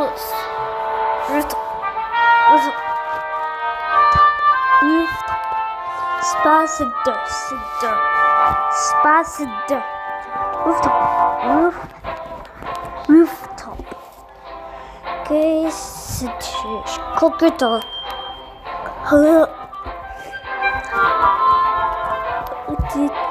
Rooftop. Rooftop. Rooftop. Rooftop. Spacitor. Citor. Spacitor. Rooftop. Roof. Rooftop. Okay, Kokuto. Hello. Sabine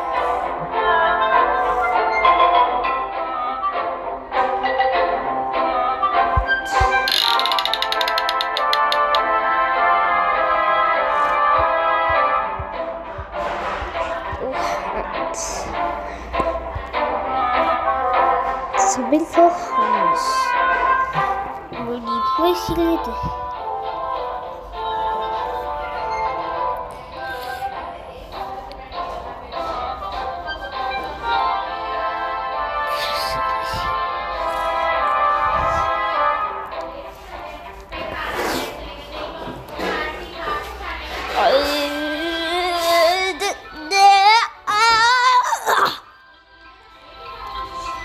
Where is she later?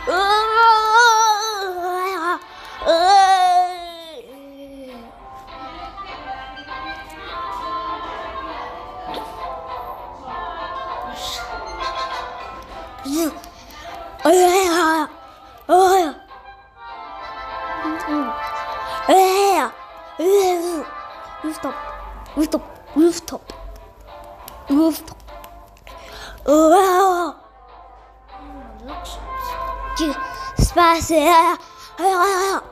Ooh! Oh, you spicy. Oh,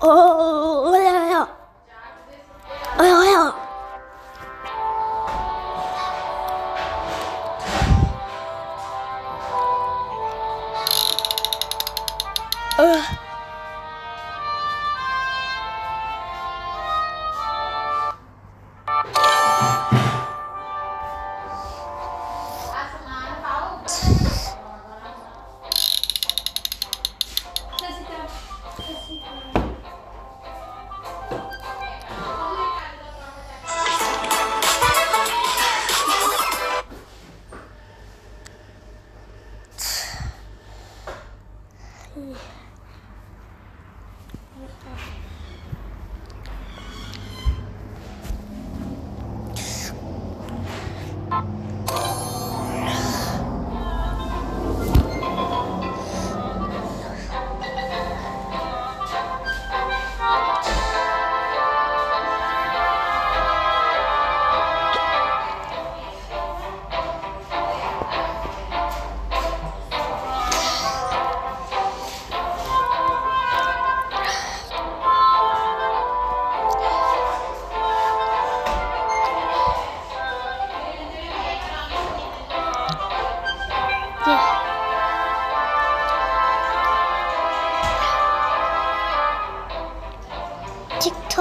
Oh, yeah, yeah. Oh, yeah.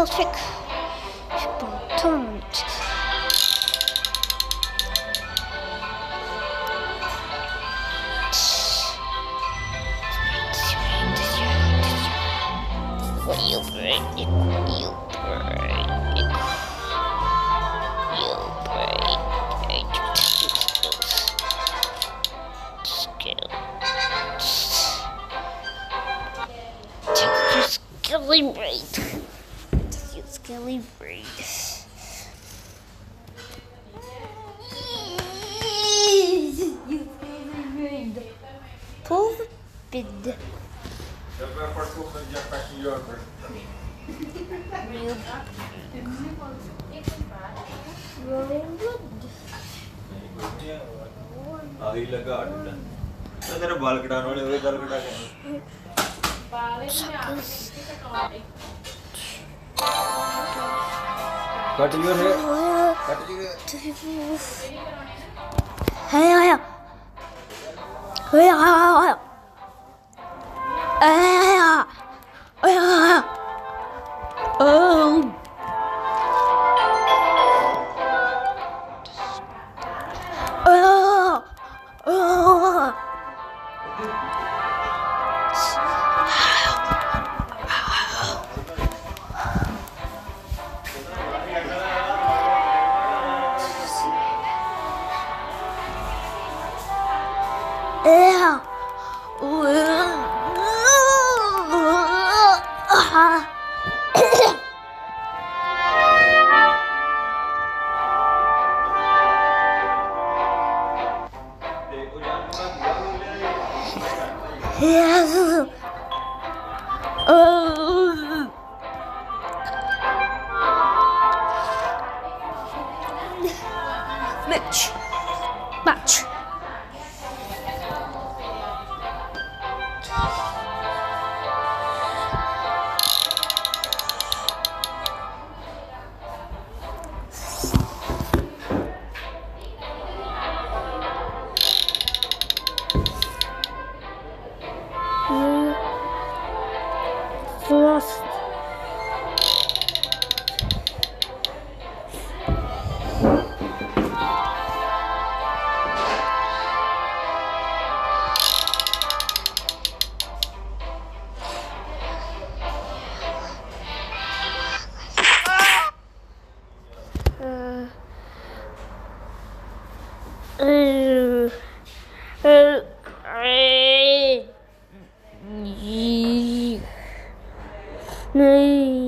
TikTok trick. you growing good? आही लगा आटा मैं तेरे बाल कटाने वाले वे बाल कटा के cut your hair cut your hair आया आया आया आया 哎呀，我啊啊啊！呀！哦！Match. Match. 你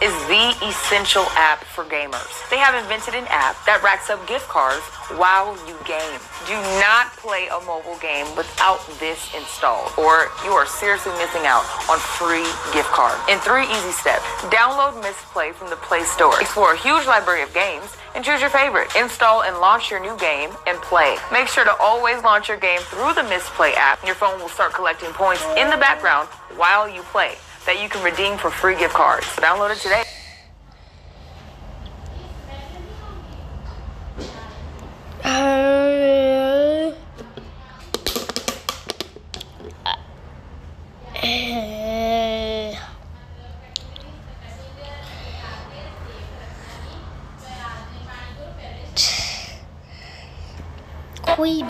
Match. Match. essential app for gamers. They have invented an app that racks up gift cards while you game. Do not play a mobile game without this installed, or you are seriously missing out on free gift cards. In three easy steps, download Misplay from the Play Store. Explore a huge library of games and choose your favorite. Install and launch your new game and play. Make sure to always launch your game through the Misplay app. Your phone will start collecting points in the background while you play that you can redeem for free gift cards. Download it today. Queen